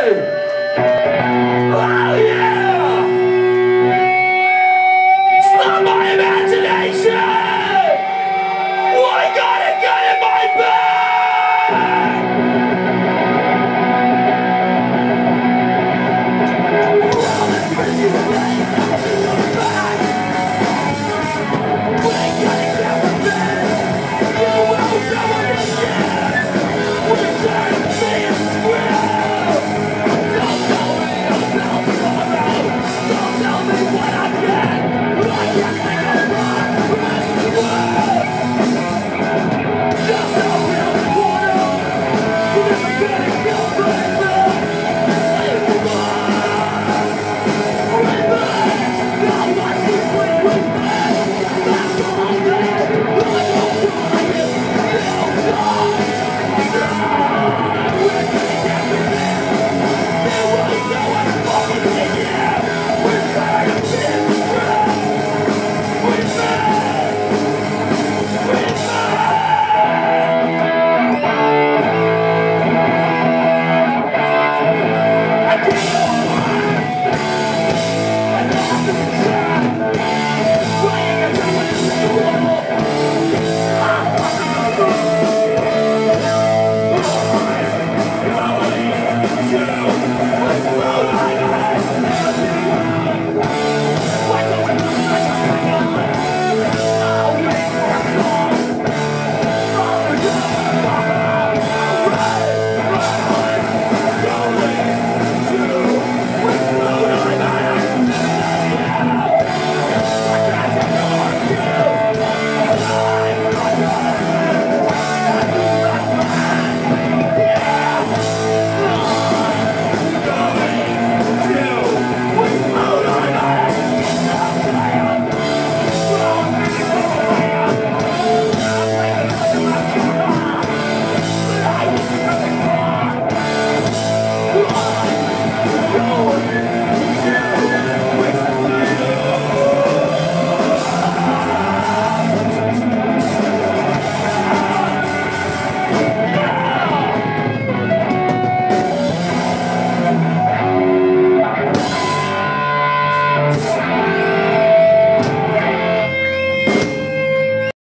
Hey!